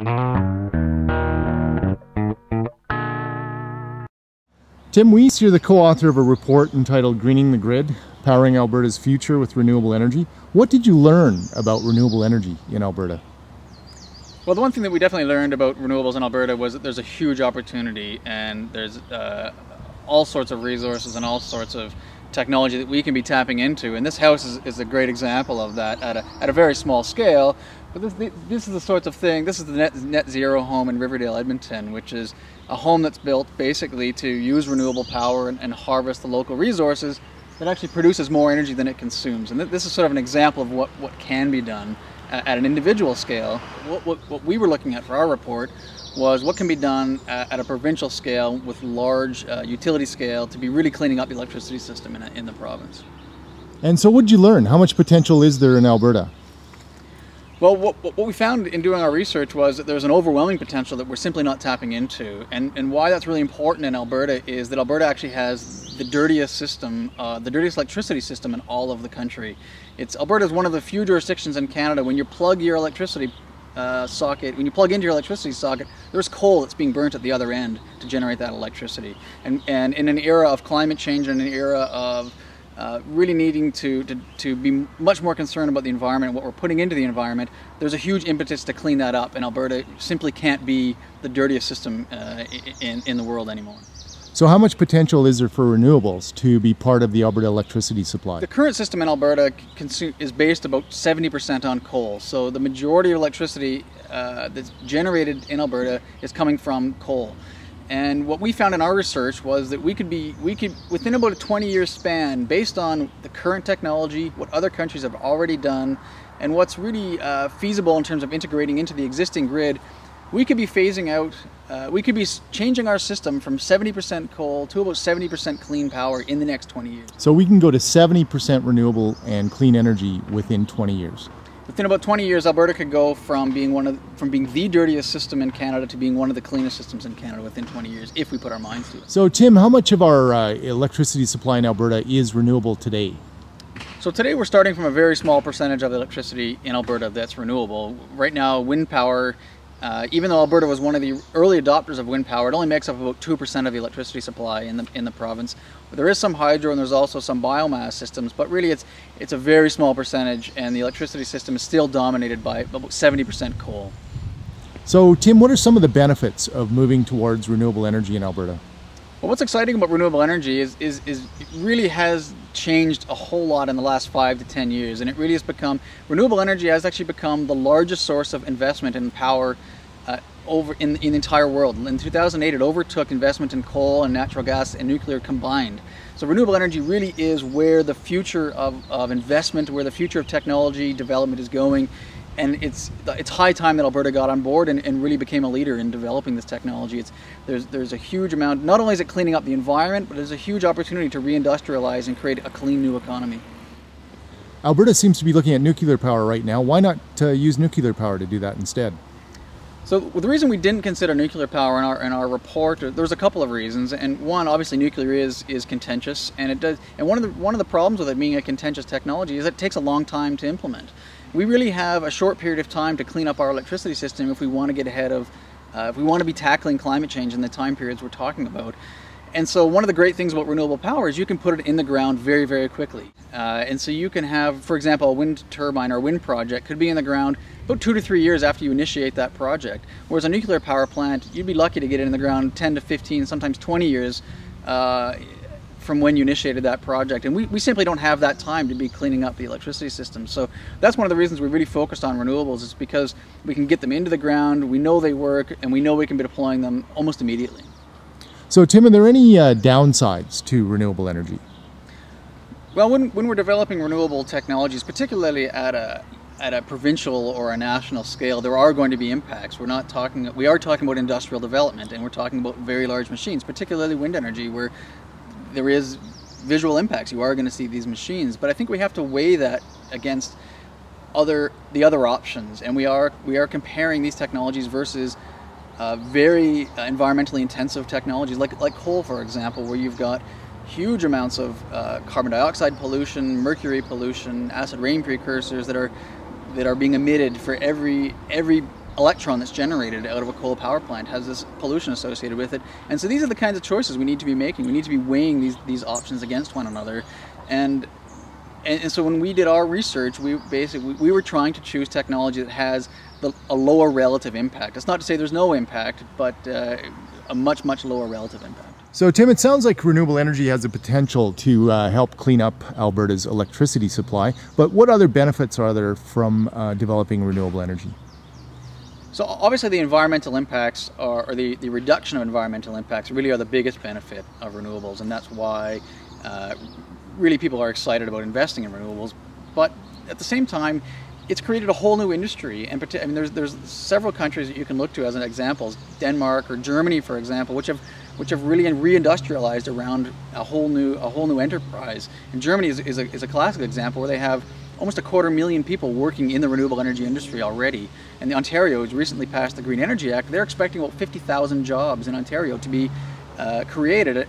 Tim Weis, you're the co-author of a report entitled Greening the Grid, Powering Alberta's Future with Renewable Energy. What did you learn about renewable energy in Alberta? Well, the one thing that we definitely learned about renewables in Alberta was that there's a huge opportunity and there's uh, all sorts of resources and all sorts of technology that we can be tapping into. And this house is, is a great example of that at a, at a very small scale. But this, this is the sorts of thing, this is the net, net zero home in Riverdale, Edmonton, which is a home that's built basically to use renewable power and, and harvest the local resources that actually produces more energy than it consumes. And th this is sort of an example of what, what can be done at, at an individual scale. What, what, what, we were looking at for our report was what can be done at, at a provincial scale with large uh, utility scale to be really cleaning up the electricity system in, in the province. And so what did you learn? How much potential is there in Alberta? Well, what, what we found in doing our research was that there's an overwhelming potential that we're simply not tapping into. And, and why that's really important in Alberta is that Alberta actually has the dirtiest system, uh, the dirtiest electricity system in all of the country. It's Alberta is one of the few jurisdictions in Canada when you plug your electricity uh, socket, when you plug into your electricity socket, there's coal that's being burnt at the other end to generate that electricity. And, and in an era of climate change and an era of uh, really needing to, to, to be much more concerned about the environment and what we're putting into the environment, there's a huge impetus to clean that up, and Alberta simply can't be the dirtiest system uh, in, in the world anymore. So how much potential is there for renewables to be part of the Alberta electricity supply? The current system in Alberta is based about 70% on coal. So the majority of electricity uh, that's generated in Alberta is coming from coal. And what we found in our research was that we could be, we could, within about a 20 year span, based on the current technology, what other countries have already done, and what's really uh, feasible in terms of integrating into the existing grid, we could be phasing out, uh, we could be changing our system from 70% coal to about 70% clean power in the next 20 years. So we can go to 70% renewable and clean energy within 20 years. Within about 20 years, Alberta could go from being one of from being the dirtiest system in Canada to being one of the cleanest systems in Canada within 20 years, if we put our minds to it. So, Tim, how much of our uh, electricity supply in Alberta is renewable today? So today we're starting from a very small percentage of electricity in Alberta that's renewable. Right now, wind power uh, even though Alberta was one of the early adopters of wind power, it only makes up about 2% of the electricity supply in the, in the province. There is some hydro and there's also some biomass systems, but really it's, it's a very small percentage and the electricity system is still dominated by about 70% coal. So Tim, what are some of the benefits of moving towards renewable energy in Alberta? Well, what's exciting about renewable energy is, is, is it really has changed a whole lot in the last five to 10 years. And it really has become, renewable energy has actually become the largest source of investment in power uh, over in, in the entire world. In 2008, it overtook investment in coal and natural gas and nuclear combined. So renewable energy really is where the future of, of investment, where the future of technology development is going and it's it's high time that Alberta got on board and, and, really became a leader in developing this technology. It's there's there's a huge amount. Not only is it cleaning up the environment, but there's a huge opportunity to reindustrialize and create a clean new economy. Alberta seems to be looking at nuclear power right now. Why not uh, use nuclear power to do that instead? So the reason we didn't consider nuclear power in our in our report, there's a couple of reasons, and one obviously nuclear is is contentious, and it does. And one of the one of the problems with it being a contentious technology is it takes a long time to implement we really have a short period of time to clean up our electricity system if we want to get ahead of, uh, if we want to be tackling climate change in the time periods we're talking about. And so one of the great things about renewable power is you can put it in the ground very, very quickly. Uh, and so you can have, for example, a wind turbine or wind project could be in the ground about two to three years after you initiate that project. Whereas a nuclear power plant, you'd be lucky to get it in the ground 10 to 15, sometimes 20 years uh, from when you initiated that project. And we, we simply don't have that time to be cleaning up the electricity system. So that's one of the reasons we really focused on renewables is because we can get them into the ground, we know they work, and we know we can be deploying them almost immediately. So Tim, are there any uh, downsides to renewable energy? Well, when, when we're developing renewable technologies, particularly at a at a provincial or a national scale, there are going to be impacts. We're not talking, we are talking about industrial development and we're talking about very large machines, particularly wind energy, where there is visual impacts. You are going to see these machines, but I think we have to weigh that against other the other options, and we are we are comparing these technologies versus uh, very uh, environmentally intensive technologies like like coal, for example, where you've got huge amounts of uh, carbon dioxide pollution, mercury pollution, acid rain precursors that are that are being emitted for every every electron that's generated out of a coal power plant has this pollution associated with it. And so these are the kinds of choices we need to be making. We need to be weighing these, these options against one another. And, and, and so when we did our research, we basically, we, we were trying to choose technology that has the, a lower relative impact. It's not to say there's no impact, but uh, a much, much lower relative impact. So, Tim, it sounds like renewable energy has the potential to uh, help clean up Alberta's electricity supply. But what other benefits are there from uh, developing renewable energy? So obviously the environmental impacts are, or the, the reduction of environmental impacts really are the biggest benefit of renewables and that's why uh, really people are excited about investing in renewables. But at the same time, it's created a whole new industry and I mean, there's, there's several countries that you can look to as an examples, Denmark or Germany for example, which have which have really reindustrialized around a whole new a whole new enterprise. And Germany is, is, a, is a classic example where they have almost a quarter million people working in the renewable energy industry already. And the Ontario has recently passed the Green Energy Act. They're expecting about 50,000 jobs in Ontario to be uh, created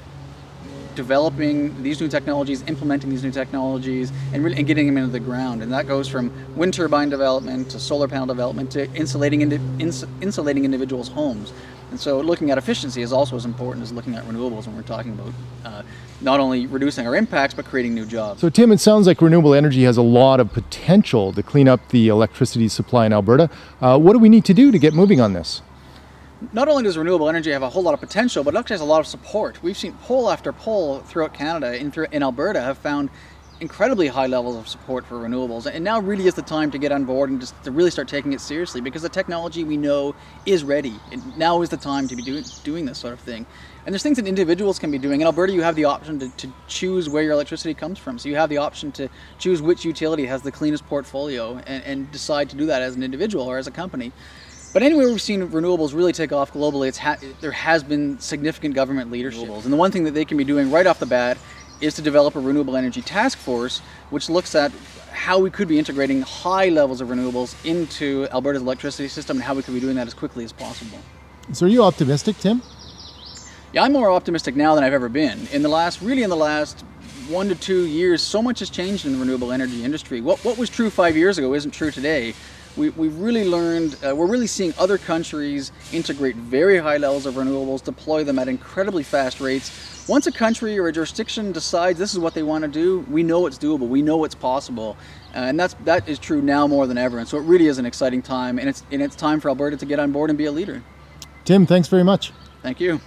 developing these new technologies, implementing these new technologies, and, really, and getting them into the ground. And that goes from wind turbine development to solar panel development to insulating, indi ins insulating individuals' homes. And so looking at efficiency is also as important as looking at renewables when we're talking about uh, not only reducing our impacts, but creating new jobs. So Tim, it sounds like renewable energy has a lot of potential to clean up the electricity supply in Alberta. Uh, what do we need to do to get moving on this? Not only does renewable energy have a whole lot of potential, but it actually has a lot of support. We've seen poll after poll throughout Canada, in, in Alberta, have found incredibly high levels of support for renewables and now really is the time to get on board and just to really start taking it seriously because the technology we know is ready and now is the time to be doing doing this sort of thing. And there's things that individuals can be doing. In Alberta you have the option to, to choose where your electricity comes from. So you have the option to choose which utility has the cleanest portfolio and, and decide to do that as an individual or as a company. But anywhere we've seen renewables really take off globally, ha there has been significant government leadership. And the one thing that they can be doing right off the bat is to develop a renewable energy task force which looks at how we could be integrating high levels of renewables into Alberta's electricity system and how we could be doing that as quickly as possible. So are you optimistic, Tim? Yeah, I'm more optimistic now than I've ever been. In the last, really in the last one to two years, so much has changed in the renewable energy industry. What, what was true five years ago isn't true today we, we've really learned, uh, we're really seeing other countries integrate very high levels of renewables, deploy them at incredibly fast rates. Once a country or a jurisdiction decides this is what they want to do, we know it's doable, we know it's possible. Uh, and that's, that is true now more than ever. And so it really is an exciting time, and it's, and it's time for Alberta to get on board and be a leader. Tim, thanks very much. Thank you.